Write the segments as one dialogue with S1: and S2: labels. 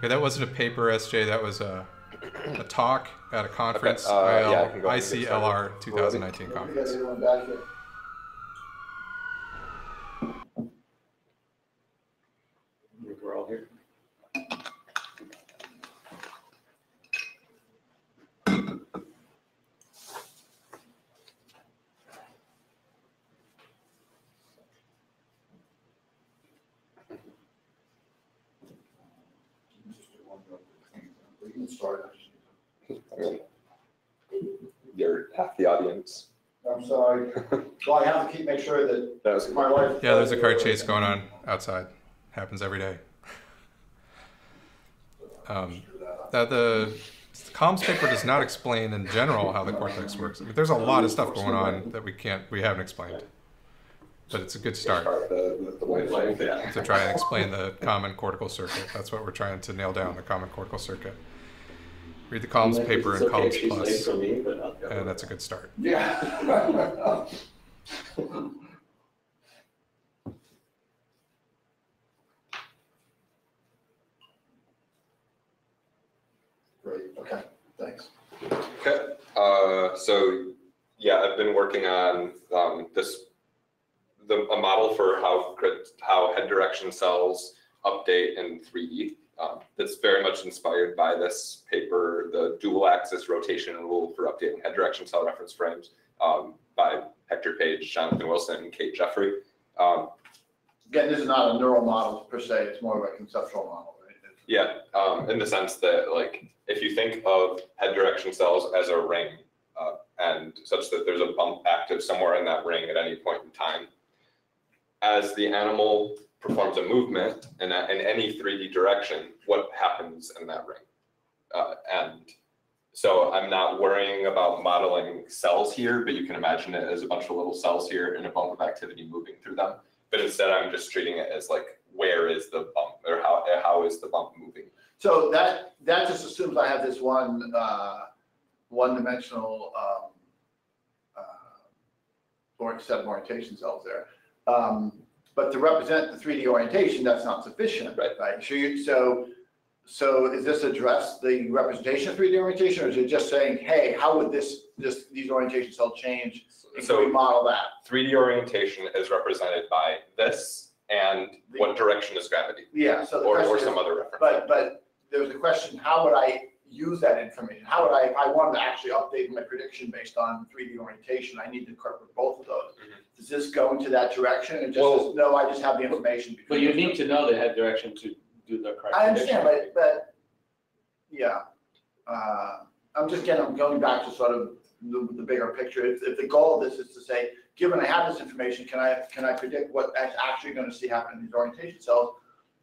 S1: Okay, that wasn't a paper, SJ. That was a, a talk at a conference.
S2: uh, yeah, I
S1: IL,
S2: can go ahead and get started.
S1: ICLR 2019
S3: You
S1: conference.
S3: guys anyone back here?
S2: We're all here.
S3: We can start.
S2: I mean, you're half the audience.
S3: I'm sorry. Well, I have to keep, make sure my wife.
S1: Yeah, there's a car chase going on outside. Happens every day. Um, that the comms paper does not explain in general how the cortex works. I mean, there's a lot of stuff going on that we can't, we haven't explained. But it's a good start to try and explain the common cortical circuit. That's what we're trying to nail down, the common cortical circuit. Read the columns paper in columns plus, and that's a good start.
S3: Yeah. Great, okay, thanks.
S2: Okay, uh, so, yeah, I've been working on, um, this, the, a model for how, how head direction cells update in three D. Um, that's very much inspired by this paper, the dual axis rotation rule for updating head direction cell reference frames, um, by Hector Page, Jonathan Wilson, and Kate Jeffery. Um,
S3: Again, this is not a neural model per se, it's more of a conceptual model?
S2: Yeah, um, in the sense that like, if you think of head direction cells as a ring, uh, and such that there's a bump active somewhere in that ring at any point in time. As the animal performs a movement in, a- in any three D direction, what happens in that ring? Uh, and so I'm not worrying about modeling cells here, but you can imagine it as a bunch of little cells here and a bump of activity moving through them. But instead, I'm just treating it as like, where is the bump, or how, how is the bump moving?
S3: So that, that just assumes I have this one, uh, one-dimensional, um, uh, or set of orientation cells there. Um, but to represent the three D orientation, that's not sufficient.
S2: Right.
S3: Right, so you, so, so is this address the representation of three D orientation, or is it just saying, hey, how would this, this, these orientation cells change? Can we model that?
S2: three D orientation is represented by this and what direction is gravity?
S3: Yeah, so the
S2: Or, or
S3: question
S2: some
S3: is,
S2: other reference.
S3: but, but there was a question, how would I use that information? How would I, if I wanted to actually update my prediction based on three D orientation, I need to incorporate both of those.
S2: Mhm.
S3: Does this go into that direction and just,
S2: Well-
S3: no, I just have the information?
S4: But
S3: between
S4: you
S3: those
S4: need
S3: two?
S4: to know the head direction to do the correct.
S3: I understand,
S4: prediction.
S3: but, but, yeah. Uh, I'm just getting, I'm going back to sort of the, the bigger picture. If, if the goal of this is to say, given I have this information, can I, can I predict what I'm actually gonna see happen in these orientation cells?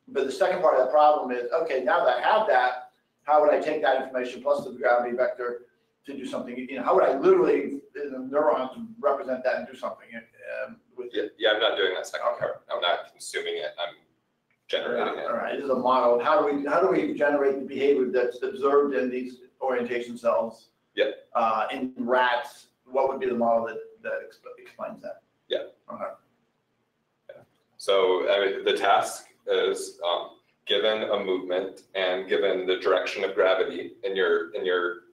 S3: But the second part of the problem is, okay, now that I have that, how would I take that information plus the gravity vector to do something? You know, how would I literally, in the neurons, represent that and do something um, with?
S2: Yeah, yeah, I'm not doing that second part. I'm not consuming it, I'm generating
S3: All
S2: it.
S3: right, this is a model. How do we, how do we generate the behavior that's observed in these orientation cells?
S2: Yeah.
S3: Uh, in rats, what would be the model that, that exp- explains that?
S2: Yeah.
S3: Okay.
S2: So, I mean, the task is, um, given a movement and given the direction of gravity in your, in your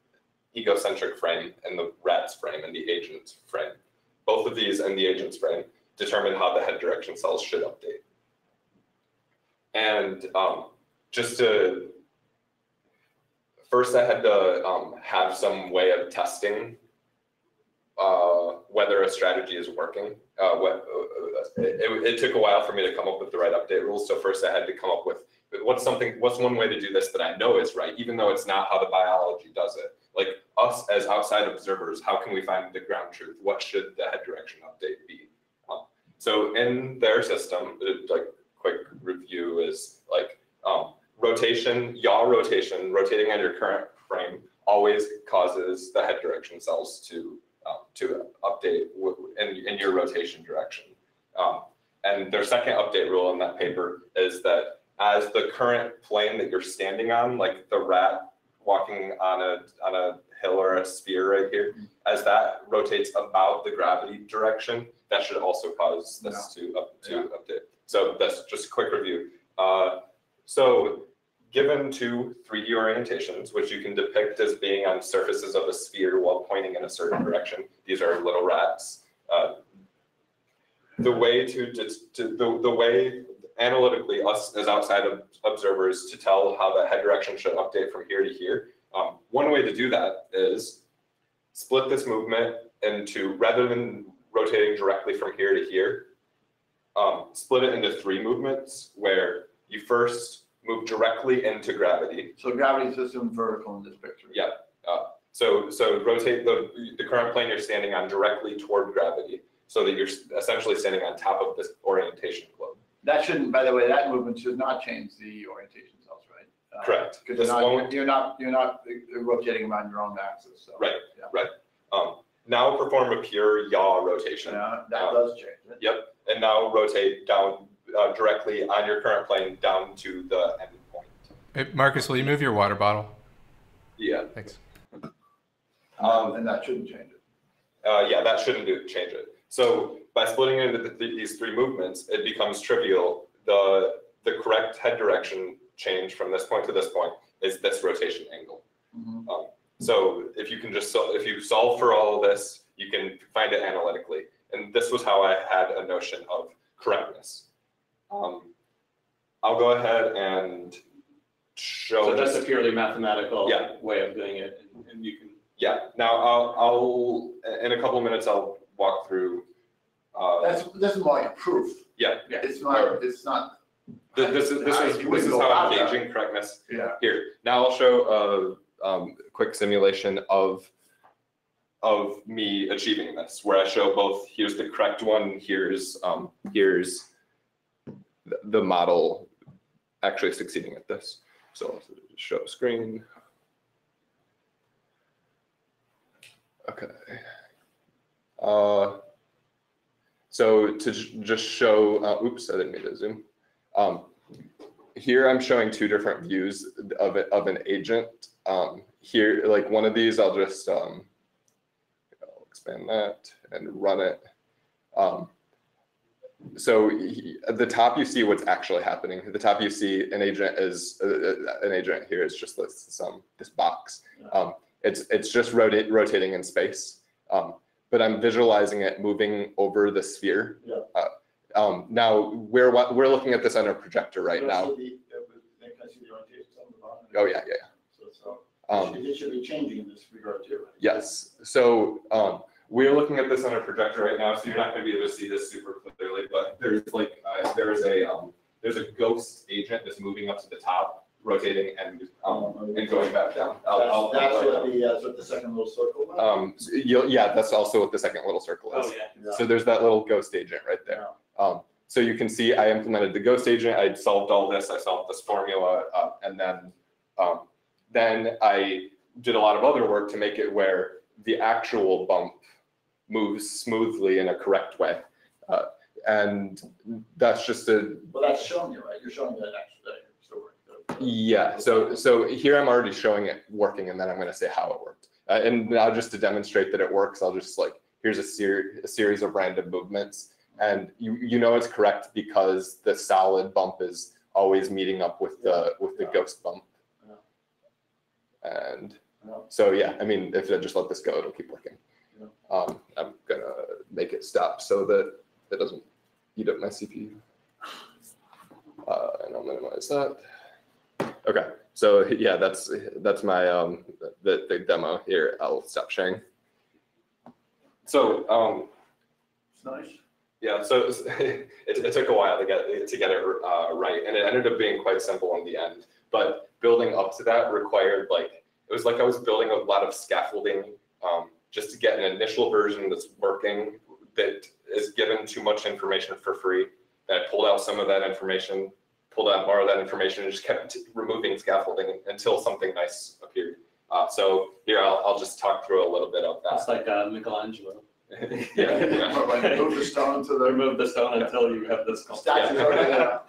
S2: egocentric frame and the rat's frame and the agent's frame, both of these and the agent's frame determine how the head direction cells should update. And, um, just to, first I had to, um, have some way of testing uh, whether a strategy is working. Uh, what, uh, it, it- it took a while for me to come up with the right update rules. So first I had to come up with what's something, what's one way to do this that I know is right, even though it's not how the biology does it. Like us as outside observers, how can we find the ground truth? What should the head direction update be? Um, so in their system, uh, like quick review is like um, rotation, yaw rotation, rotating on your current frame always causes the head direction cells to um, to update in, in your rotation direction. Um, and their second update rule in that paper is that as the current plane that you're standing on, like the rat walking on a on a hill or a sphere right here, as that rotates about the gravity direction, that should also cause this to up to update. So that's just a quick review. Uh, so given two 3D orientations, which you can depict as being on surfaces of a sphere while pointing in a certain direction. These are little rats. Uh, the way to, to, the, the way analytically us as outside observers to tell how the head direction should update from here to here. Um, one way to do that is split this movement into rather than rotating directly from here to here, um, split it into three movements where you first move directly into gravity.
S3: So gravity system vertical in this picture.
S2: Yeah. So, so rotate the, the current plane you're standing on directly toward gravity so that you're essentially standing on top of this orientation globe.
S3: That shouldn't, by the way, that movement should not change the orientation cells, right? Uh,
S2: Correct.
S3: Because you're not, you're not, you're not rotating around your own axis, so.
S2: Right,
S3: Yeah.
S2: Um, now perform a pure yaw rotation.
S3: Yeah, that does change it.
S2: Yep, and now rotate down uh, directly on your current plane down to the end point.
S1: Hey, Marcus, will you move your water bottle?
S2: Yeah.
S1: Thanks.
S2: Um,
S3: And that shouldn't change it.
S2: Uh, yeah, that shouldn't do, change it. So by splitting it into the, these three movements, it becomes trivial. The, the correct head direction change from this point to this point is this rotation angle.
S3: Mhm.
S2: So if you can just, sol- if you solve for all of this, you can find it analytically. And this was how I had a notion of correctness. Um, I'll go ahead and show
S4: So that's a purely mathematical
S2: Yeah.
S4: way of doing it, and- and you can,
S2: Yeah, now I'll, I'll, in a couple of minutes, I'll walk through. uh,
S3: That's, this is more like a proof.
S2: Yeah.
S3: It's not, it's not.
S2: Th- This is, this is,
S3: You
S2: this
S3: wouldn't
S2: is
S3: go
S2: how I'm
S3: about
S2: gauging correctness.
S3: Yeah.
S2: Here, now I'll show a, um, quick simulation of, of me achieving this, where I show both, here's the correct one, here's, um, here's the- model actually succeeding at this. So show screen. Okay. Uh, so to just show, uh, oops, I didn't mean to zoom. Um, here I'm showing two different views of it, of an agent. Um, here, like one of these, I'll just, um, I'll expand that and run it. Um, so he- at the top, you see what's actually happening. At the top, you see an agent is, uh, uh, an agent here is just this, some, this box. Um, it's, it's just rotate, rotating in space. Um, but I'm visualizing it moving over the sphere.
S3: Yeah.
S2: Uh, um, now, we're, we're looking at this on a projector right now.
S3: Can the orientation on the bottom?
S2: Oh, yeah, yeah,
S3: So, so, it
S2: Um,
S3: should- it should be changing in this regard too. right?
S2: yes, so, um, we're looking at this on a projector right now, so you're not gonna be able to see this super clearly, but there's like, uh, there's a, um, there's a ghost agent that's moving up to the top, rotating and, um, and going back down. I'll- I'll-
S3: That's, that's
S2: I'll-
S3: what the, that's what the second little circle. was?
S2: Um, so you'll, yeah, that's also what the second little circle is.
S4: oh, yeah.
S3: Yeah.
S2: So there's that little ghost agent right there. Um, so you can see I implemented the ghost agent, I solved all this, I solved this formula, uh, and then, um, then I did a lot of other work to make it where the actual bump moves smoothly in a correct way. Uh, and that's just a,
S3: Well, that's showing you, right? You're showing that actually, that it's still working.
S2: yeah, so, so here I'm already showing it working and then I'm gonna say how it worked. Uh, and now just to demonstrate that it works, I'll just like, here's a ser- a series of random movements. And you, you know it's correct because the solid bump is always meeting up with the, with the
S3: Yeah.
S2: ghost bump.
S3: Yeah.
S2: And
S3: Yeah.
S2: so, yeah, I mean, if I just let this go, it'll keep working. Um, I'm gonna make it stop so that it doesn't eat up my CPU. Uh, and I'll minimize that. Okay, so yeah, that's, that's my, um, the, the demo here. I'll stop sharing. So, um,
S3: It's nice.
S2: yeah, so it, it took a while to get, to get it, uh, right, and it ended up being quite simple in the end. But building up to that required like, it was like I was building a lot of scaffolding, um, just to get an initial version that's working, that is given too much information for free. And I pulled out some of that information, pulled out more of that information, and just kept removing scaffolding until something nice appeared. Uh, so here, I'll, I'll just talk through a little bit of that.
S4: It's
S2: that.
S4: like uh, Michelangelo.
S2: Yeah, yeah.
S3: Like move the stone to the
S4: Remove the stone until you have this.
S3: statue over there.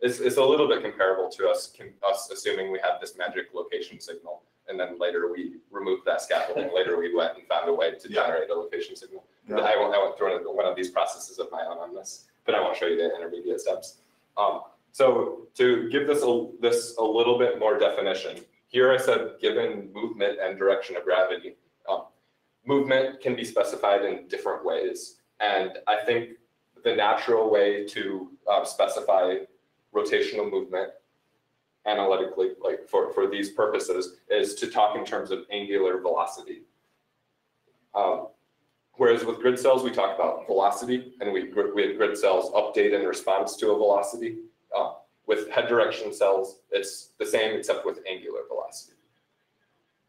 S2: It's, it's a little bit comparable to us, us assuming we have this magic location signal. And then later we removed that scaffolding. Later we went and found a way to
S3: Yeah.
S2: generate a location signal.
S3: Yeah.
S2: I went, I went through one of these processes of my own on this, but I won't show you the intermediate steps. Um, So to give this a, this a little bit more definition, here I said, given movement and direction of gravity. Um, Movement can be specified in different ways. And I think the natural way to uh, specify rotational movement analytically, like for, for these purposes, is to talk in terms of angular velocity. Um, Whereas with grid cells, we talk about velocity and we, we had grid cells update in response to a velocity. Uh, With head direction cells, it's the same except with angular velocity.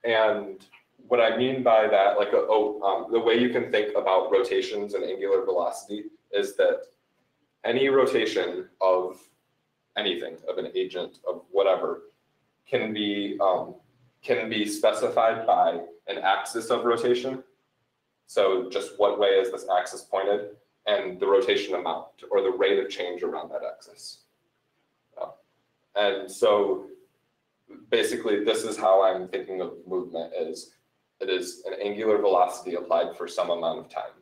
S2: And what I mean by that, like, uh, oh, um, the way you can think about rotations and angular velocity is that any rotation of anything, of an agent, of whatever, can be, um, can be specified by an axis of rotation. So just what way is this axis pointed and the rotation amount or the rate of change around that axis. Uh, And so basically, this is how I'm thinking of movement is it is an angular velocity applied for some amount of time.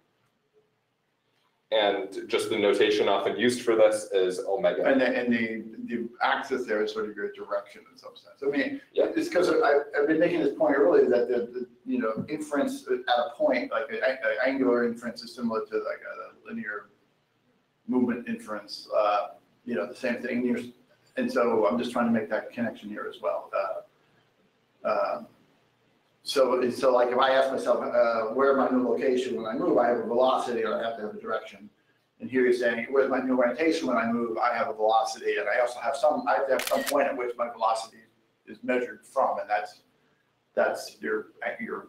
S2: And just the notation often used for this is omega.
S3: And the, and the, the axis there is sort of your direction in some sense. I mean,
S2: Yeah.
S3: it's because I've been making this point earlier that the, the, you know, inference at a point, like a, a angular inference is similar to like a linear movement inference, uh, you know, the same thing. And so I'm just trying to make that connection here as well. Uh, um, So, so like if I ask myself, uh, where my new location when I move, I have a velocity or I have to have a direction. And here you're saying, where's my new orientation when I move? I have a velocity, and I also have some, I have to have some point at which my velocity is measured from, and that's, that's your, your,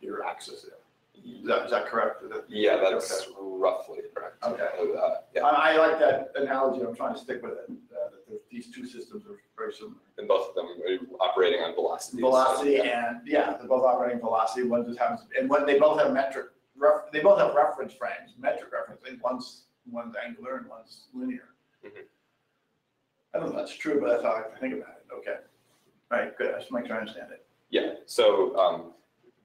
S3: your axis there. Is that, is that correct? Is that-
S2: Yeah, that's roughly correct.
S3: Okay.
S2: Uh, Yeah,
S3: I, I like that analogy, I'm trying to stick with it, these two systems are very similar.
S2: and both of them are operating on velocity.
S3: Velocity and, yeah, they're both operating velocity, one just happens, and when they both have metric, ref, they both have reference frames, metric reference, and one's, one's angular and one's linear.
S2: Mhm.
S3: I don't know if that's true, but that's how I think about it, okay. All right, good, I just make sure I understand it.
S2: Yeah, so um,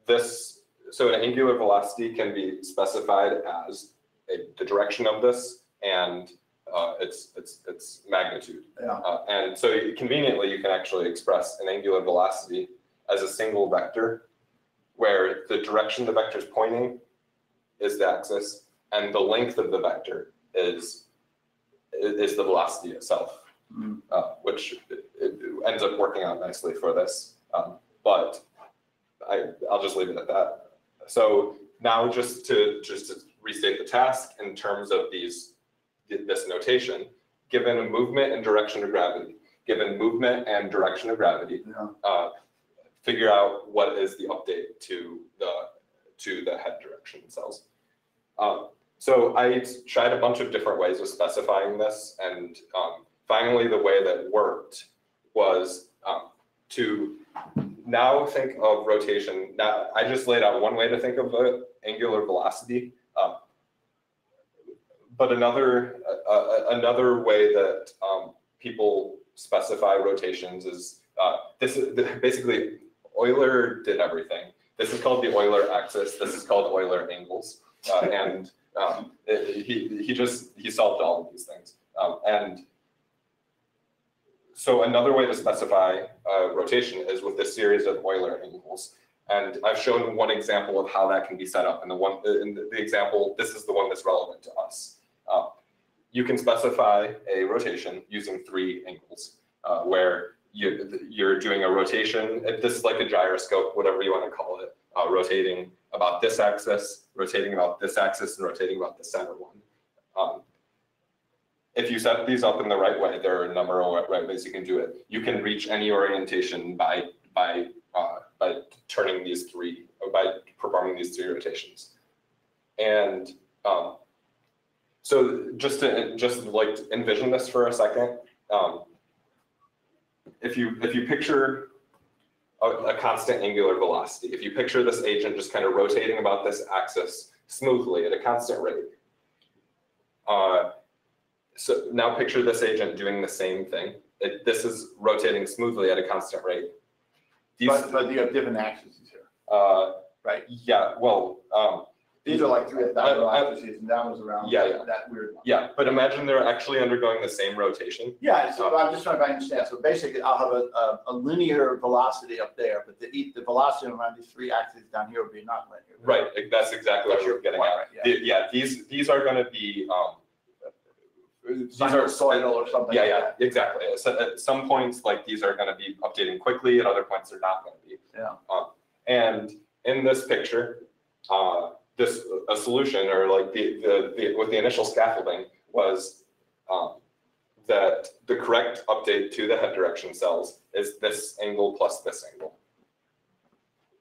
S2: this, so an angular velocity can be specified as a- the direction of this and uh, its, its, its magnitude.
S3: Yeah.
S2: Uh, And so you- conveniently, you can actually express an angular velocity as a single vector where the direction the vector is pointing is the axis and the length of the vector is, is the velocity itself
S3: Mm.
S2: uh, which it- it ends up working out nicely for this. Um, But I, I'll just leave it at that. So now just to, just to restate the task in terms of these, this notation, given a movement and direction of gravity, given movement and direction of gravity,
S3: Yeah.
S2: uh, figure out what is the update to the, to the head direction cells. Um, So I tried a bunch of different ways of specifying this and um, finally, the way that worked was um, to now think of rotation. Now, I just laid out one way to think of angular velocity. But another, uh, uh, another way that um, people specify rotations is, uh, this is, basically Euler did everything. This is called the Euler axis, this is called Euler angles. uh, And um, it- he, he just, he solved all of these things. Um, And so another way to specify uh, rotation is with this series of Euler angles. And I've shown one example of how that can be set up. And the one, in the, the example, this is the one that's relevant to us. You can specify a rotation using three angles, uh, where you, you're doing a rotation, uh, this is like a gyroscope, whatever you want to call it, uh, rotating about this axis, rotating about this axis, and rotating about the center one. Um, if you set these up in the right way, there are a number of right ways you can do it. You can reach any orientation by by uh, by turning these three by performing these three rotations. And um, so just to just like envision this for a second, um, if you if you picture a, a constant angular velocity, if you picture this agent just kind of rotating about this axis smoothly at a constant rate. Uh, so now picture this agent doing the same thing. It, this is rotating smoothly at a constant rate. These,
S3: But, but you have different axes here,
S2: uh,
S3: right?
S2: yeah, well, um,
S3: These are like three
S2: I-
S3: and that was around
S2: Yeah, yeah.
S3: that weird one.
S2: Yeah, but imagine they're actually undergoing the same rotation.
S3: Yeah, so I'm just trying to understand, so basically I'll have a, a, a linear velocity up there, but the, e- the velocity around these three axes down here would be not linear.
S2: Right, that's exactly what you're getting at.
S3: Right, yeah.
S2: The- Yeah, these, these are gonna be, um, these are.
S3: Sinusoidal or something
S2: Yeah,
S3: like
S2: yeah, exactly. So at some points, like, these are gonna be updating quickly, at other points, they're not gonna be.
S3: Yeah.
S2: Um, and in this picture, uh, this, a solution, or like the, the, the, with the initial scaffolding was, um, that the correct update to the head direction cells is this angle plus this angle.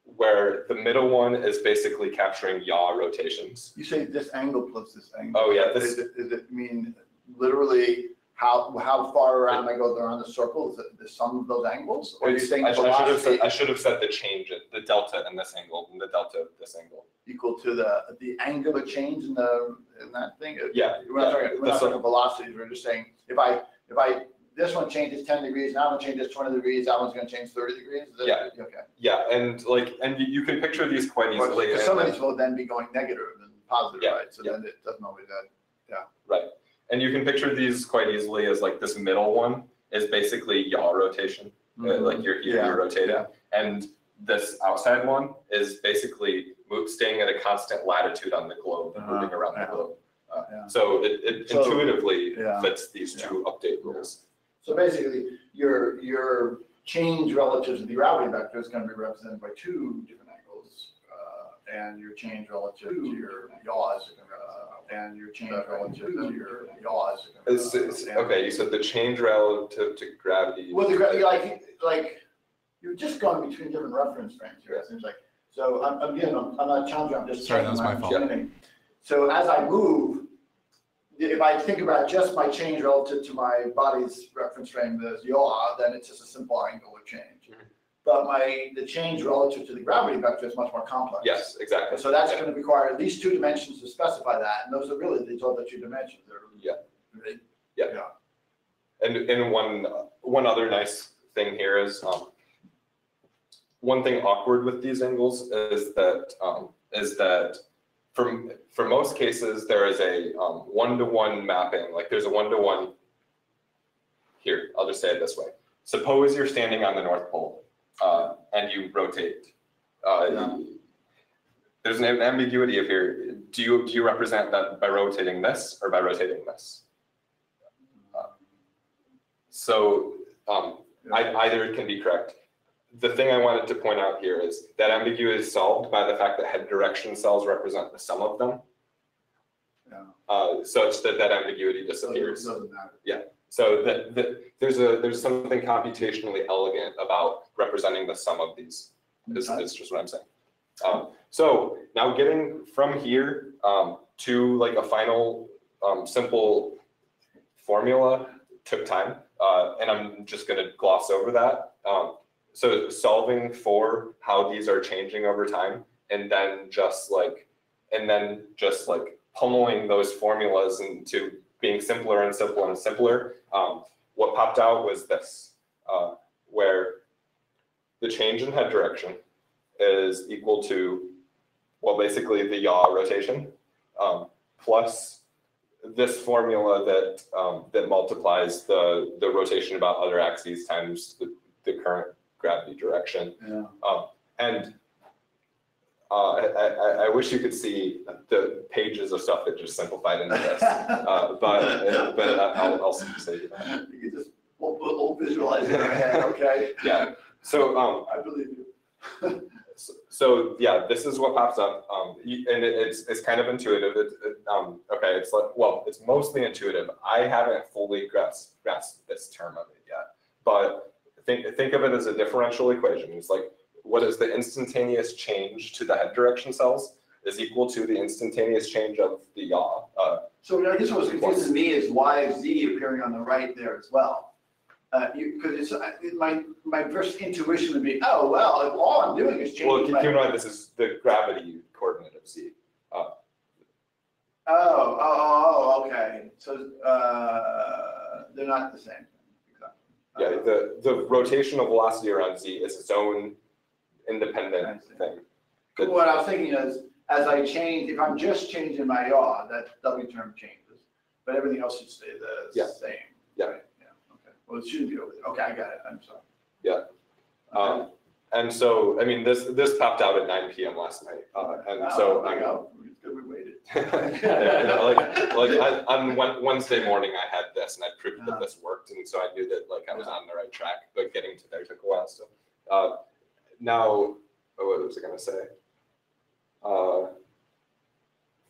S2: Where the middle one is basically capturing yaw rotations.
S3: You say this angle plus this angle.
S2: Oh, yeah, this-
S3: Is it, is it mean literally how, how far around I go around the circle? Is it the sum of those angles? Or are you saying
S2: I should I should have said,
S3: velocity
S2: I should have said the change, the delta in this angle, and the delta of this angle.
S3: equal to the, the angular change in the, in that thing?
S2: Yeah,
S3: We're not
S2: yeah,
S3: talking, we're not
S2: that's
S3: talking velocities, we're just saying, if I, if I, this one changes ten degrees, that one changes twenty degrees, that one's gonna change thirty degrees? Is that-
S2: Yeah.
S3: Okay.
S2: Yeah, and like, and you, you can picture these quite easily.
S3: Because some of these will then be going negative and positive,
S2: Yeah,
S3: right? So
S2: yeah.
S3: then it doesn't always add.
S2: And you can picture these quite easily as like this middle one is basically yaw rotation, uh, like you're, you're
S3: Yeah,
S2: rotating.
S3: yeah.
S2: And this outside one is basically move, staying at a constant latitude on the globe, and moving around the globe. Uh,
S3: Yeah.
S2: So it, it
S3: So-
S2: intuitively
S3: Yeah.
S2: fits these two update rules.
S3: So basically, your, your change relative to the gravity vector is gonna be represented by two different angles. uh, And your change relative to your yaws, uh, and your change relative to your yaws.
S2: It's, it's, okay, you said the change relative to gravity.
S3: Well, the, gra- like, like, you're just going between different reference frames here, it seems like. So I'm, I'm, again, I'm, I'm not challenging, I'm just
S1: Sorry,
S3: checking
S1: that was
S3: my
S1: my fault.
S3: understanding. So as I move, if I think about just my change relative to my body's reference frame, the yaw, then it's just a simple angular change. But my, the change relative to the gravity vector is much more complex.
S2: Yes, exactly.
S3: So that's
S2: Yeah.
S3: gonna require at least two dimensions to specify that, and those are really, the two dimensions, they're.
S2: Yeah.
S3: Right?
S2: And, and one, one other nice thing here is, um, one thing awkward with these angles is that, um, is that for, for most cases, there is a, um, one-to-one mapping, like there's a one-to-one. Here, I'll just say it this way. Suppose you're standing on the North Pole, uh, and you rotate. Uh,
S3: Yeah.
S2: There's an ambiguity of here. Do you, do you represent that by rotating this or by rotating this? So, um, I, either can be correct. The thing I wanted to point out here is that ambiguity is solved by the fact that head direction cells represent the sum of them,
S3: Yeah.
S2: uh, such that that ambiguity
S3: So it
S2: disappears.
S3: doesn't matter.
S2: So that, that, there's a, there's something computationally elegant about representing the sum of these, is, is just what I'm saying. Um, so now getting from here, um, to like a final, um, simple formula took time. Uh, and I'm just gonna gloss over that. Um, so solving for how these are changing over time and then just like, and then just like pummeling those formulas into being simpler and simpler and simpler. Um, what popped out was this, uh, where the change in head direction is equal to, well, basically the yaw rotation, um, plus this formula that, um, that multiplies the, the rotation about other axes times the, the current gravity direction.
S3: Yeah.
S2: And uh, I, I, I wish you could see the pages of stuff that just simplified into this. Uh, but, but I'll, I'll say that.
S3: You can just, we'll, we'll visualize it in your head, okay?
S2: Yeah, so, um,
S3: I believe you.
S2: so- so, yeah, this is what pops up, um, you- and it- it's, it's kind of intuitive, it, it, um, okay, it's like, well, it's mostly intuitive. I haven't fully grasped, grasped this term of it yet, but think, think of it as a differential equation. It's like, what is the instantaneous change to the head direction cells is equal to the instantaneous change of the yaw, uh,
S3: So I guess what was confusing me is why is Z appearing on the right there as well? Uh, because it's, I- my, my first intuition would be, oh, well, if all I'm doing is changing.
S2: well,
S3: keep
S2: in mind, this is the gravity coordinate of Z.
S3: Oh, oh, oh, okay, so, uh, they're not the same.
S2: Yeah, the, the rotational velocity around Z is its own independent thing. Good.
S3: What I was thinking is, as I change, if I'm just changing my yaw, that W term changes, but everything else should stay the
S2: Yeah.
S3: same.
S2: Yeah.
S3: Right? Yeah, okay, well, it shouldn't be over there, okay, I got it, I'm sorry.
S2: Yeah.
S3: Okay.
S2: Um, and so, I mean, this, this popped out at nine PM last night, uh, and so.
S3: Oh, I go, it's good we waited.
S2: Yeah, like, like I, on Wed- Wednesday morning, I had this and I proved
S3: Uh-huh.
S2: that this worked, and so I knew that like I was on the right track, but getting to there took a while, so. Uh, now, oh, what was I gonna say? Uh,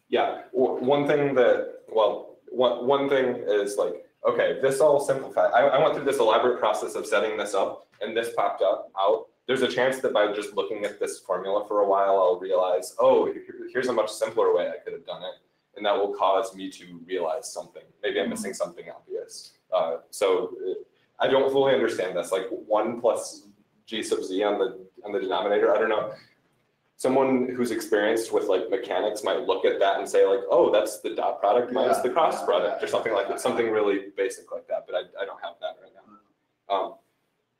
S2: yeah, one thing that, well, one, one thing is like, okay, this all simplified, I, I went through this elaborate process of setting this up, and this popped up out. There's a chance that by just looking at this formula for a while, I'll realize, oh, here- here's a much simpler way I could have done it. And that will cause me to realize something, maybe I'm missing something obvious. Uh, so uh, I don't fully understand this, like one plus G sub Z on the, on the denominator, I don't know. Someone who's experienced with like mechanics might look at that and say like, oh, that's the dot product minus the cross
S3: yeah,
S2: product, or something like that, something really basic like that, but I, I don't have that right now. Um,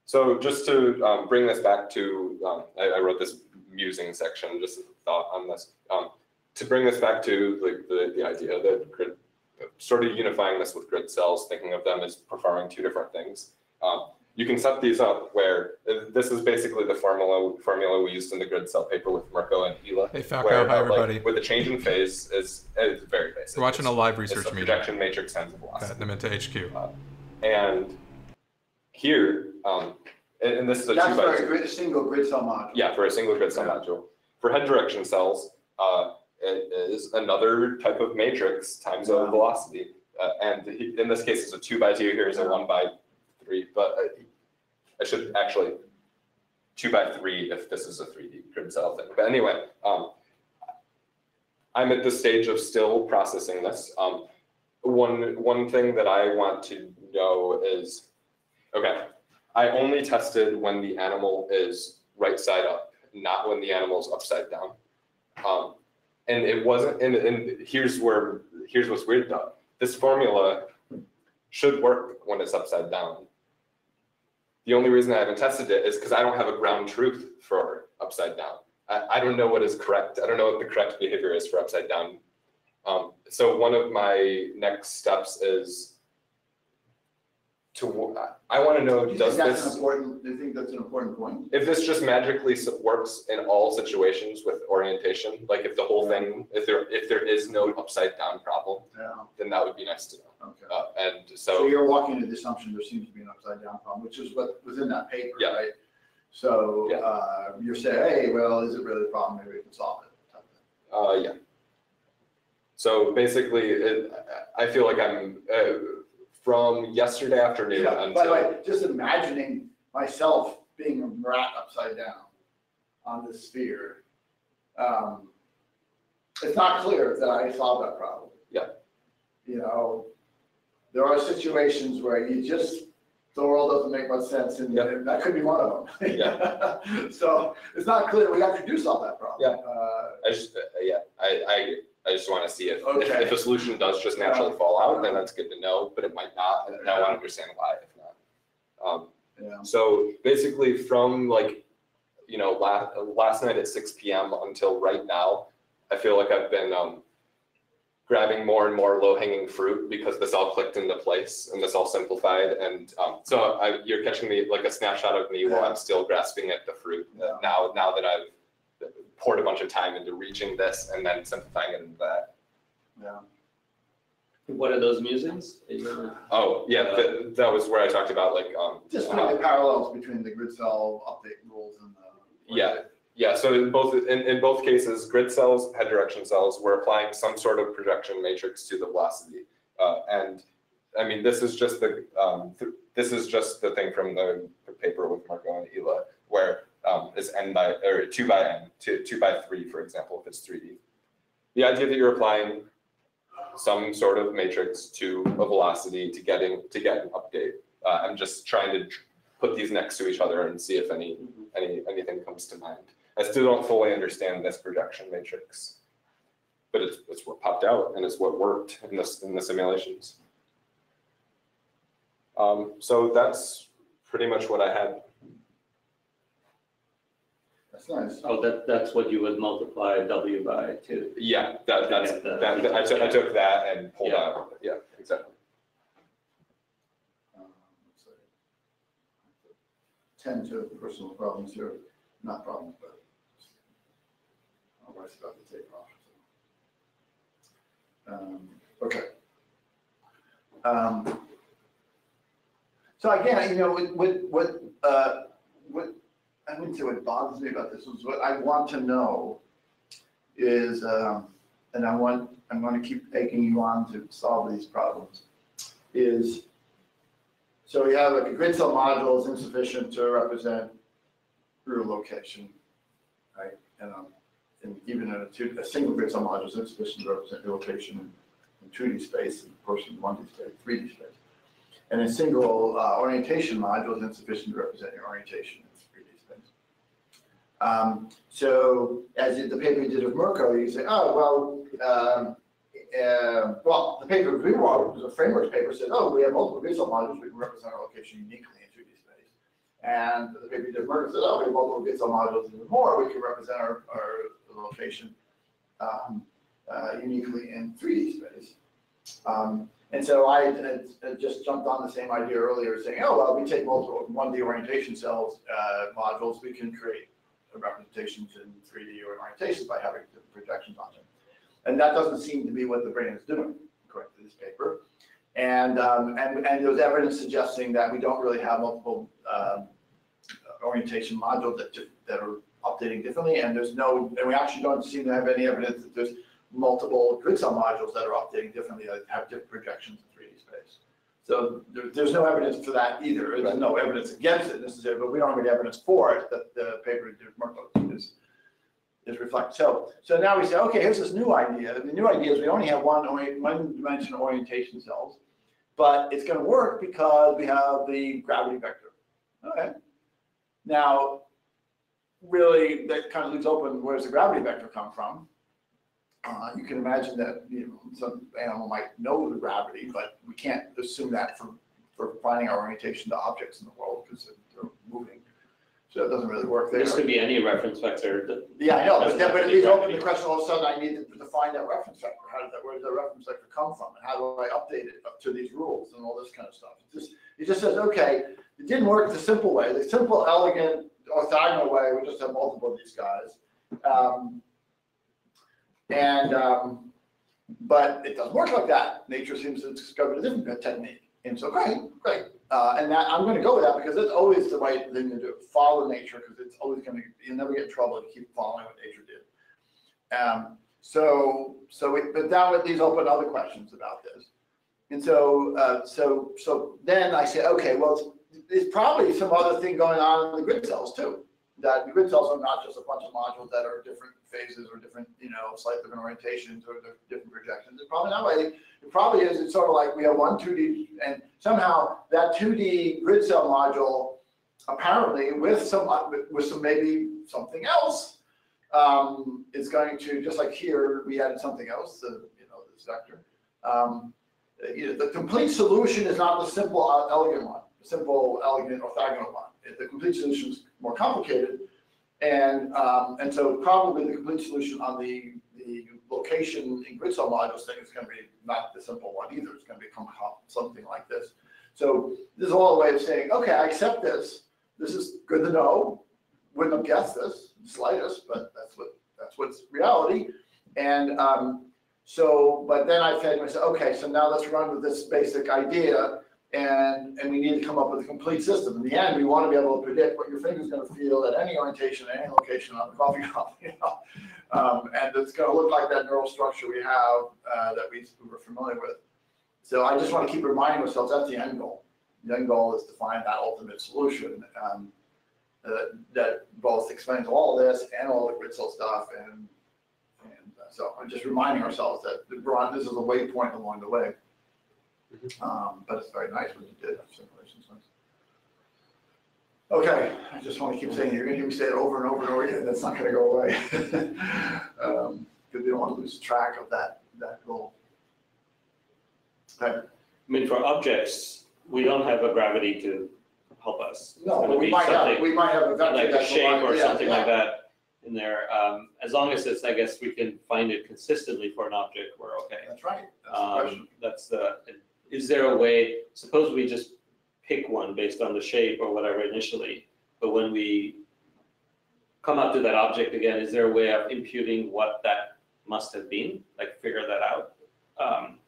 S2: so just to, um, bring this back to, um, I, I wrote this musing section, just a thought on this. Um, to bring this back to like the, the idea that grid, sort of unifying this with grid cells, thinking of them as performing two different things. You can set these up where, uh, this is basically the formula, formula we used in the grid cell paper with Mirko and Ila.
S1: Hey Falco,
S2: where,
S1: hi
S2: uh, like,
S1: everybody.
S2: With the change in phase is, is very basic.
S1: We're watching a live research meeting
S2: projection matrix times the
S1: at
S2: velocity.
S1: Numenta HQ.
S2: And here, um, and, and this is a two by
S3: for a
S2: two.
S3: grid, a single grid cell module.
S2: Yeah, for a single grid cell
S3: Yeah.
S2: module. For head direction cells, uh, it is another type of matrix times a velocity. Uh, and in this case, it's a two by two, here's a one by three, but uh, I should actually, two by three if this is a three D grid cell thing. But anyway, um, I'm at the stage of still processing this. Um, one, one thing that I want to know is, okay, I only tested when the animal is right side up, not when the animal is upside down. Um, and it wasn't, and, and here's where, here's what's weird though. This formula should work when it's upside down. The only reason I haven't tested it is because I don't have a ground truth for upside down. I, I don't know what is correct. I don't know what the correct behavior is for upside down. Um, so one of my next steps is to, I want to know,
S3: Do you
S2: does
S3: think that's an
S2: this?
S3: important, do you think that's an important point?
S2: if this just magically s- works in all situations with orientation, like if the whole thing, if there, if there is no upside down problem,
S3: Yeah,
S2: then that would be nice to know.
S3: okay.
S2: Uh, and
S3: So
S2: so,
S3: you're walking to the assumption there seems to be an upside down problem, which is what was in that paper,
S2: Yeah.
S3: right? So,
S2: Yeah.
S3: uh, you're saying, hey, well, is it really a problem? Maybe we can solve it. type of
S2: uh, yeah. So basically, it, I I feel like I'm, uh, from yesterday afternoon
S3: Yeah, by
S2: until,
S3: the way, just imagining myself being a rat upside down on this sphere. Um, it's not clear that I solved that problem.
S2: Yeah.
S3: You know, there are situations where you just, the world doesn't make much sense and
S2: Yeah.
S3: that could be one of them.
S2: Yeah.
S3: So it's not clear we actually do solve that problem.
S2: Yeah.
S3: Uh,
S2: I just, uh, yeah, I just want to see if, if,
S3: Okay.
S2: if a solution does just naturally fall out, then that's good to know, but it might not, and I want to understand why if not. Um,
S3: Yeah,
S2: So basically from like, you know, last, last night at six P M until right now, I feel like I've been, um, grabbing more and more low hanging fruit because this all clicked into place and this all simplified. And, um, so I, you're catching me like a snapshot of me while I'm still grasping at the fruit.
S3: Yeah.
S2: Now, now that I've poured a bunch of time into reaching this and then simplifying it into that.
S3: yeah.
S4: What are those musings?
S2: Oh, yeah, that, that was where I talked about like, um.
S3: Just
S2: uh,
S3: like the parallels between the grid cell update rules and the.
S2: Yeah. Yeah, so in both, in, in both cases, grid cells, head direction cells, we're applying some sort of projection matrix to the velocity. Uh, and, I mean, this is just the, um, th- this is just the thing from the the paper with Mirko and Ila, where, um, it's n by, or two by n, two, two by three, for example, if it's three D. The idea that you're applying some sort of matrix to a velocity to getting, to get an update. Uh, I'm just trying to put these next to each other and see if any, any, anything comes to mind. I still don't fully understand this projection matrix. But it's, it's what popped out and it's what worked in this, in the simulations. Um, so that's pretty much what I had.
S3: That's nice.
S4: Oh, that, that's what you would multiply W by two.
S2: Yeah, that, that's,
S4: Yeah, that-
S2: that, I took, I took that and pulled
S4: Yeah.
S2: out, yeah, exactly.
S3: Um, let's see. Tend to personal problems here, not problems, but my wife's about to take off. so. Um, Okay. Um, So again, you know, with, with, what, uh, what, I wouldn't say what bothers me about this is what I want to know is, um, and I want, I'm gonna keep taking you on to solve these problems, is so we have like a grid cell module is insufficient to represent real location, right? And, um, and even a two, a single grid cell module is insufficient to represent real location in, in two D space, and of course in one D space, three D space. And a single, uh, orientation module is insufficient to represent your orientation in. Um, so as the paper did of Mirko, you say, oh, well, um, uh, well, the paper we wrote was a framework paper, said, oh, we have multiple cell modules, we can represent our location uniquely in 2D space. And the paper did Mirko said, oh, we have multiple cell modules, even more, we can represent our, our location um, uh, uniquely in 3D space. Um, and so I had, had just jumped on the same idea earlier, saying, oh, well, we take multiple 1D orientation cells uh, modules, we can create representations in 3D or orientations by having projections on them. And that doesn't seem to be what the brain is doing, according to this paper. And, um, and, and there's evidence suggesting that we don't really have multiple, um, orientation modules that, that are updating differently, and there's no, and we actually don't seem to have any evidence that there's multiple grid cell modules that are updating differently, that have different projections in 3D space. So there, there's no evidence for that either, there's no evidence against it necessarily, but we don't have any evidence for it, that the paper did is, is reflect. So, so now we say, okay, here's this new idea. The new idea is we only have one, one dimension orientation cells, but it's gonna work because we have the gravity vector. Okay. Now, really, that kind of leaves open, where's the gravity vector come from? Uh, you can imagine that, you know, some animal might know the gravity, but we can't assume that for, for finding our orientation to objects in the world because they're moving. So it doesn't really work there.
S4: This could be any reference vector that.
S3: Yeah, I know, but then, but it leaves open the question, all of a sudden, I need to define that reference vector, how does that, where does that reference vector come from? And how do I update it up to these rules and all this kind of stuff? It just, it just says, okay, it didn't work the simple way, the simple, elegant, orthogonal way, we just have multiple of these guys. Um, And, um, but it doesn't work like that, nature seems to have discovered a different technique, and so, great, great. Uh, and that, I'm gonna go with that because it's always the right thing to do, follow nature, because it's always gonna, you'll never get in trouble if you keep following what nature did. Um, so, so, it- but that would, these open other questions about this. And so, uh, so, so then I say, okay, well, there's probably some other thing going on in the grid cells too. That cells are not just a bunch of modules that are different phases or different, you know, slightly different orientations or different projections. It's probably not way. It probably is, it's sort of like we have one two D and somehow that two D grid cell module apparently with some, with some maybe something else um, is going to, just like here, we added something else, the, you know, this vector. Um, you know, the complete solution is not the simple uh, elegant one, the simple elegant orthogonal one. The complete solution is more complicated. And, um, and so probably the complete solution on the, the location in grid cell modules thing is gonna be not the simple one either. It's gonna become something like this. So this is all a way of saying, okay, I accept this. This is good to know. Wouldn't have guessed this, slightest, but that's what, that's what's reality. And, um, so, but then I fed myself, okay, so now let's run with this basic idea. And, and we need to come up with a complete system. In the end, we want to be able to predict what your finger's gonna feel at any orientation, at any location on the coffee cup, you know? Um, and it's gonna look like that neural structure we have, uh, that we, we were familiar with. So I just want to keep reminding ourselves, that's the end goal. The end goal is to find that ultimate solution, um, that, that both explains all this and all the grid cell stuff and, and uh, so I'm just reminding ourselves that this is a waypoint along the way. Um, but it's very nice when you did have simulations. Okay, I just want to keep saying, you're gonna hear me say it over and over and over again, that's not gonna go away. Um, Because we don't want to lose track of that, that goal. Okay,
S4: I mean, for objects, we don't have a gravity to help us.
S3: No, but we might have, we might have a vector
S4: Like a shape or
S3: yeah,
S4: something like that. in there. Um, as long as it's, I guess, we can find it consistently for an object, we're okay.
S3: That's right, that's the.
S4: Um, that's the, is there a way, suppose we just pick one based on the shape or whatever initially, but when we come up to that object again, is there a way of imputing what that must have been, like figure that out? Um,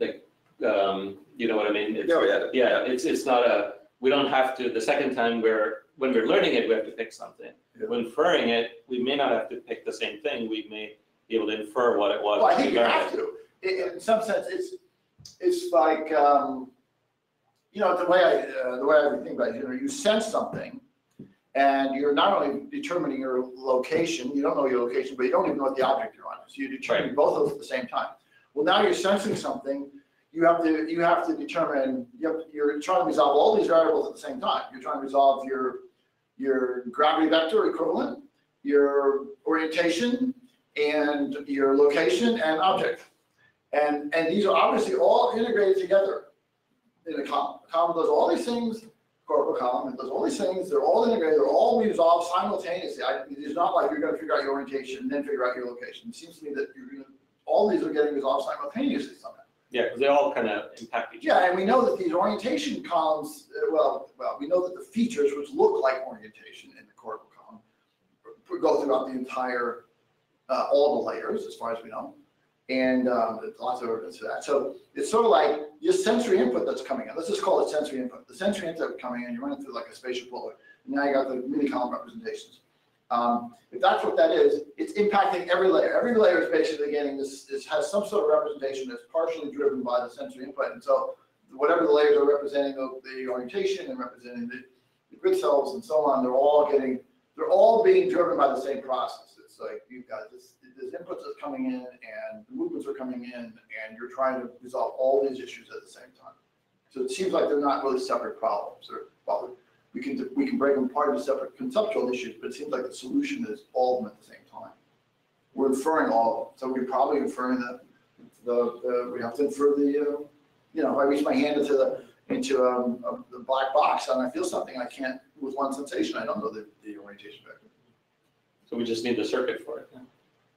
S4: like, um, you know what I mean? It's-
S2: Yeah, yeah.
S4: yeah, it's, it's not a, we don't have to, the second time we're, when we're learning it, we have to pick something.
S3: Yeah.
S4: When inferring it, we may not have to pick the same thing, we may be able to infer what it was.
S3: Well, I think you have
S4: it.
S3: to. In some sense, it's, it's like, um, you know, the way I, uh, the way I think about it, you know, you sense something and you're not only determining your location, you don't know your location, but you don't even know what the object you're on. So you're determine both of those at the same time. Well, now you're sensing something, you have to, you have to determine, you have, you're trying to resolve all these variables at the same time. You're trying to resolve your, your gravity vector equivalent, your orientation, and your location and object. And, and these are obviously all integrated together in a column. A column does all these things, cortical column, it does all these things, they're all integrated, they're all resolved simultaneously. I, it's not like you're gonna figure out your orientation and then figure out your location. It seems to me that you're gonna, all these are getting resolved simultaneously somehow.
S4: Yeah, because they all kind of impact each other.
S3: Yeah, and we know that these orientation columns, uh, well, well, we know that the features which look like orientation in the cortical column go throughout the entire, uh, all the layers, as far as we know. And, um, lots of evidence for that. So it's sort of like your sensory input that's coming in. Let's just call it sensory input. The sensory input coming in, you're running through like a spatial pooler. And now you got the mini column representations. Um, if that's what that is, it's impacting every layer. Every layer is basically getting this, this has some sort of representation that's partially driven by the sensory input. And so whatever the layers are representing the, the orientation and representing the, the grid cells and so on, they're all getting, they're all being driven by the same process. It's like you've got this, this inputs that's coming in and the movements are coming in and you're trying to resolve all these issues at the same time. So it seems like they're not really separate problems or, we can, we can break them apart into separate conceptual issues, but it seems like the solution is all of them at the same time. We're inferring all of them, so we're probably inferring that the, the, we have to infer the, uh, you know, if I reach my hand into the, into, um, a- the black box and I feel something, I can't, with one sensation, I don't know the, the orientation vector.
S4: So we just need the circuit for it.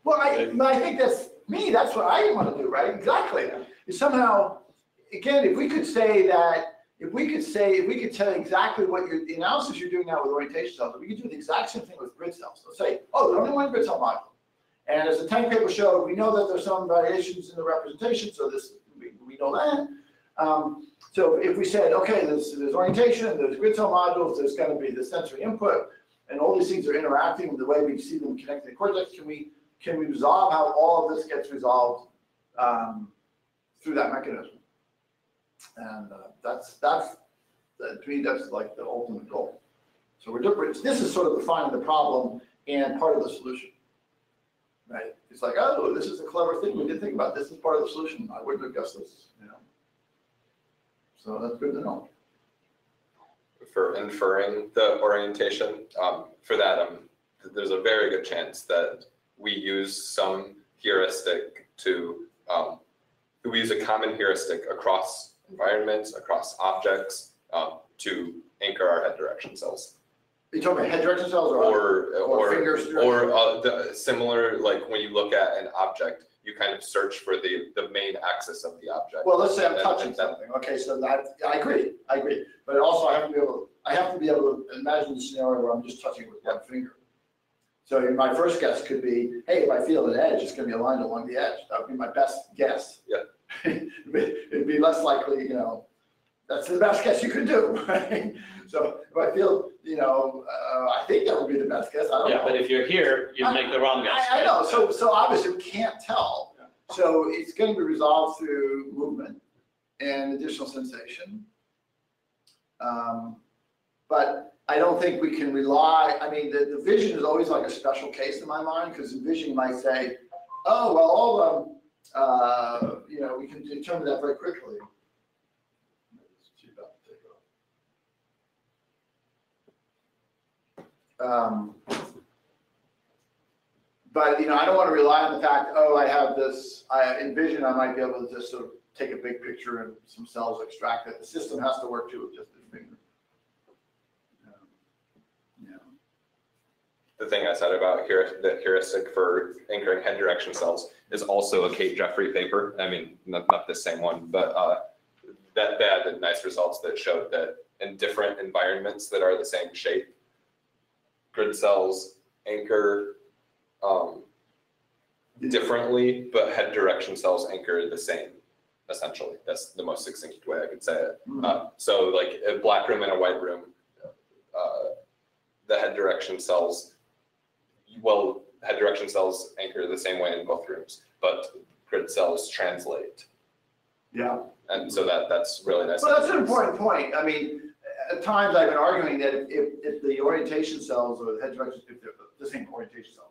S3: Well, I, I think that's, me, that's what I want to do, right? Exactly. Somehow, again, if we could say that, if we could say, if we could tell exactly what your, the analysis you're doing now with orientation cells, we could do the exact same thing with grid cells. Let's say, oh, there's only one grid cell module. And as the tank paper showed, we know that there's some variations in the representation, so this, we, we know that. Um, so if we said, okay, there's, there's orientation, there's grid cell modules, there's gonna be the sensory input, and all these things are interacting with the way we see them connected to the cortex, can we, can we resolve how all of this gets resolved um, through that mechanism? And uh, that's, that's, that- to me, that's like the ultimate goal. So we're different, this is sort of defining the problem and part of the solution. Right? It's like, oh, this is a clever thing, we didn't think about, this is part of the solution, I wouldn't have guessed this, you know? So that's good to know.
S2: for inferring the orientation. Um, for that, um, there's a very good chance that we use some heuristic to, um, we use a common heuristic across environments, across objects, um, to anchor our head direction cells.
S3: You talking about head direction cells or?
S2: Or,
S3: Or
S2: or,
S3: fingers
S2: or, uh, the, similar, like when you look at an object, you kind of search for the, the main axis of the object.
S3: Well, let's say I'm
S2: And-
S3: touching
S2: and
S3: something, okay, so that, I agree, I agree, but also I have to be able, I have to be able to imagine the scenario where I'm just touching with one finger. So my first guess could be, hey, if I feel an edge, it's gonna be aligned along the edge, that would be my best guess.
S2: Yeah.
S3: It'd be- less likely, you know, that's the best guess you could do, right? So if I feel, you know, uh, I think that would be the best guess, I don't know.
S4: Yeah, but if you're here, you make the wrong guess.
S3: I, I know, so, so obviously we can't tell. So it's gonna be resolved through movement and additional sensation. Um, But I don't think we can rely, I mean, the, the vision is always like a special case in my mind, because the vision might say, oh, well, all of them, uh, you know, we can determine that very quickly. Um, But, you know, I don't want to rely on the fact, oh, I have this, I envision I might be able to just sort of take a big picture and some cells extract it. The system has to work too with just the finger. Yeah. Yeah.
S2: The thing I said about heuris- the heuristic for anchoring head direction cells is also a Kate Jeffery paper. I mean, not, not the same one, but, uh, that, they had nice results that showed that in different environments that are the same shape, grid cells anchor, um, differently, but head direction cells anchor the same, essentially. That's the most succinct way I could say it.
S3: Mhm.
S2: Uh, so like a black room and a white room, uh, the head direction cells, well, head direction cells anchor the same way in both rooms, but grid cells translate.
S3: Yeah.
S2: And so that, that's really nice.
S3: Well, that's an important point. I mean, at times I've been arguing that if, if, if the orientation cells or the head direction, if they're the same orientation cells.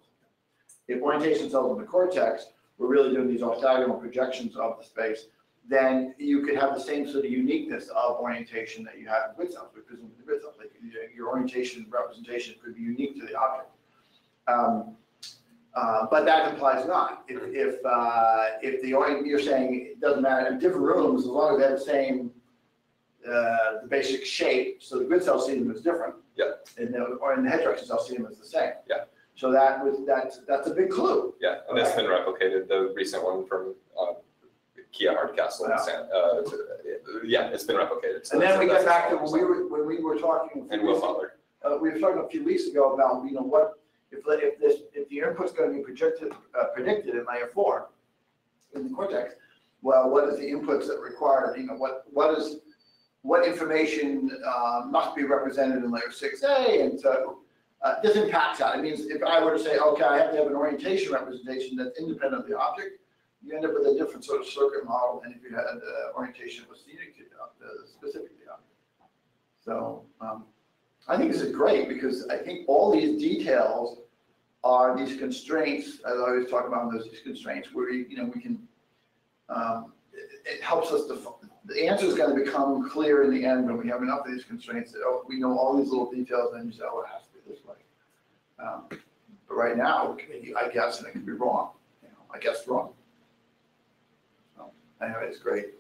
S3: If orientation cells in the cortex were really doing these orthogonal projections of the space, then you could have the same sort of uniqueness of orientation that you have in grid cells, because in the grid cells, like your- your orientation representation could be unique to the object. Um, uh, but that implies not. If, if, uh, if the orient, you're saying it doesn't matter, in different rooms, as long as they have the same uh, the basic shape, so the grid cell seeding is different.
S2: Yeah.
S3: And the, or in the head direction cell seeding is the same.
S2: Yeah.
S3: So that was, that's, that's a big clue.
S2: Yeah, and it's been replicated, the recent one from, uh, Kiah Hardcastle,
S3: Yeah.
S2: San, uh, yeah, it's been replicated. So
S3: And then we
S2: that's
S3: get back to when we were, when we were talking.
S2: And Will Butler.
S3: Uh, we were talking a few weeks ago about, you know, what, if, if this, if the input's gonna be projected, uh, predicted in layer four in the cortex, well, what is the inputs that require, you know, what, what is, what information, uh, must be represented in layer six A, and so, uh, this impacts that. It means if I were to say, okay, I have to have an orientation representation that's independent of the object, you end up with a different sort of circuit model than if you had, uh, orientation was scenic to the, uh, specific to the object. So, um, I think this is great because I think all these details are these constraints, as I always talk about those constraints where, you know, we can, um, it, it helps us to, the answer is gonna become clear in the end when we have enough of these constraints that, oh, we know all these little details and you say, oh, it has to be this way. Um, But right now, I guess, and it could be wrong, you know, I guess wrong. So, Anyway, it's great.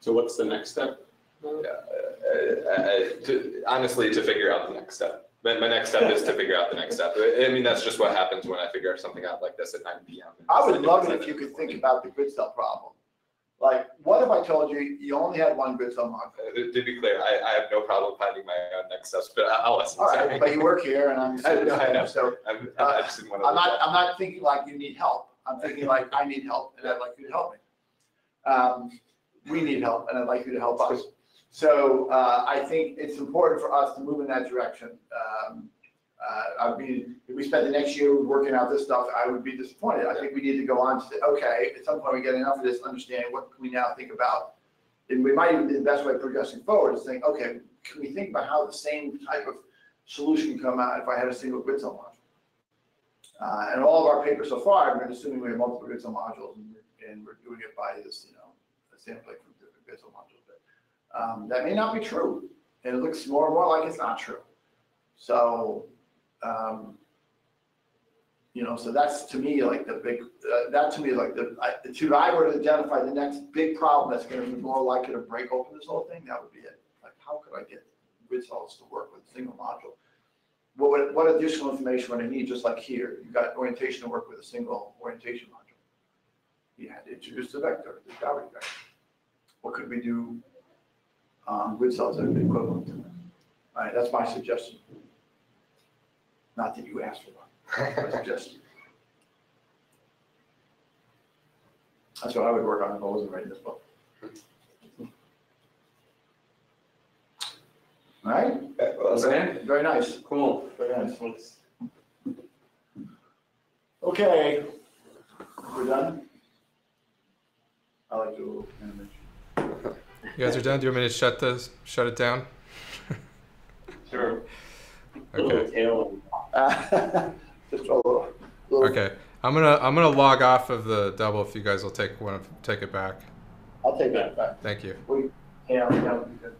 S4: So what's the next step?
S2: Yeah, uh, uh, uh, to, honestly, to figure out the next step. My, my next step is to figure out the next step. I mean, that's just what happens when I figure something out like this at nine p.m.
S3: I would love it if you could think about the grid cell problem. Like, what if I told you, you only had one grid cell module?
S2: Uh, To be clear, I, I have no problem finding my own next steps, but I- I'll listen.
S3: All right, but you work here and I'm.
S2: I I know.
S3: So
S2: I'm, I just didn't want.
S3: I'm not, I'm not thinking like you need help. I'm thinking like I need help and I'd like you to help me. Um, We need help and I'd like you to help us. So uh, I think it's important for us to move in that direction. Um, uh, I mean, if we spent the next year working out this stuff, I would be disappointed. I think we need to go on to say, okay, at some point we get enough of this, understanding what can we now think about? And we might even, the best way of progressing forward is saying, okay, can we think about how the same type of solution can come out if I had a single grid cell module? Uh, and all of our papers so far have been assuming we have multiple grid cell modules and, and we're doing it by this, you know, a sampling from different grid cell modules. Um, that may not be true. And it looks more and more like it's not true. So, um, you know, so that's to me like the big, uh, that to me like the, if I were to identify the next big problem that's gonna be more likely to break open this whole thing, that would be it. Like, how could I get results to work with a single module? What, would- what additional information would I need, just like here, you got orientation to work with a single orientation module. You had to introduce the vector, the gravity vector. What could we do, um, grid cells that are equivalent to that? All right, that's my suggestion. Not that you asked for one, my suggestion. That's what I would work on if I wasn't writing this book. All right,
S2: Okay, well,
S3: very nice,
S4: cool.
S3: very nice.
S4: Let's-
S3: Okay, we're done? I like to.
S1: You guys are done? Do you want me to shut this, shut it down?
S4: Sure.
S1: Okay.
S3: Uh, Just a little, little,
S1: Okay. I'm gonna I'm gonna log off of the double if you guys will take one take it back.
S3: I'll take that back.
S1: Thank you.
S3: Yeah, that would be good.